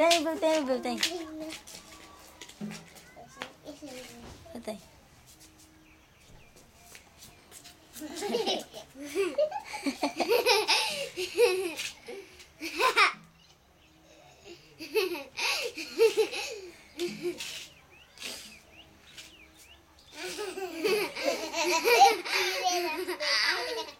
Thank you, thank you, thank you. Patay. Hehehehe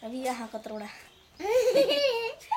Tadi ya aku terudah.